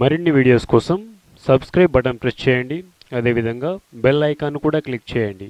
మరిన్ని వీడియోస్ కోసం subscribe button press చేయండి. అదేవిధంగా బెల్ ఐకాన్ కూడా క్లిక్ చేయండి.